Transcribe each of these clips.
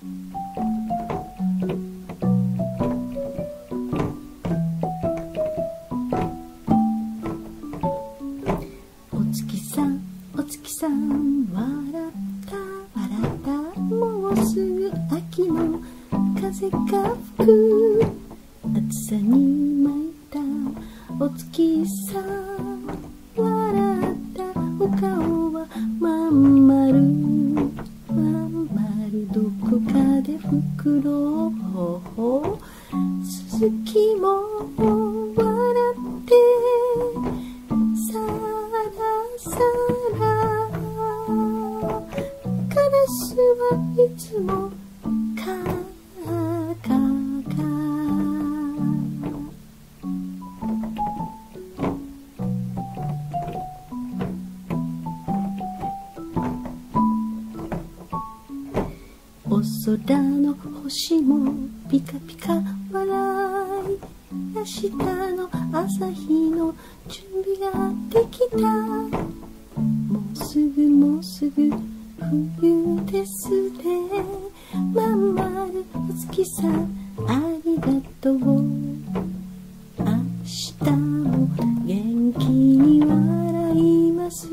お月さんお月さん笑った笑ったもうすぐ秋の風が吹く暑さに巻いたお月さん笑ったお顔袋を鈴木も笑ってさらさらカラスはいつもお空の星もピカピカ笑い明日の朝日の準備ができた。もうすぐもうすぐ冬ですねまんまるお月さんありがとう。明日も元気に笑います。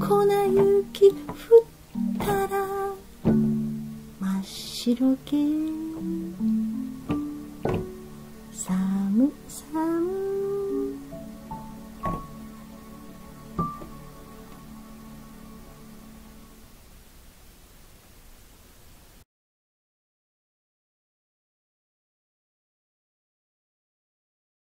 粉雪降ったら真っ白け